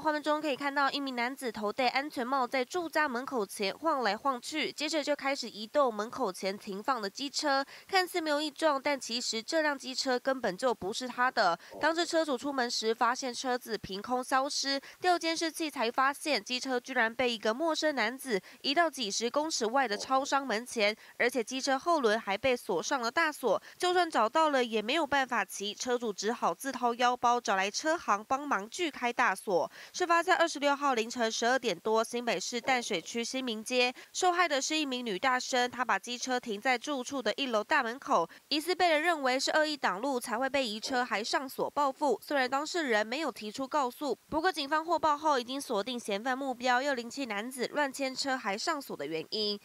画面中可以看到一名男子头戴安全帽，在住家门口前晃来晃去，接着就开始移动门口前停放的机车，看似没有异状，但其实这辆机车根本就不是他的。当这车主出门时，发现车子凭空消失，调监视器才发现机车居然被一个陌生男子移到几十公尺外的超商门前，而且机车后轮还被锁上了大锁，就算找到了也没有办法骑，车主只好自掏腰包找来车行帮忙锯开大锁。事发在二十六号凌晨十二点多，新北市淡水区新民街，受害的是一名女大生，她把机车停在住处的一楼大门口，疑似被人认为是恶意挡路才会被移车，还上锁报复。虽然当事人没有提出告诉，不过警方获报后已经锁定嫌犯目标，又灵气男子乱牵车还上锁的原因。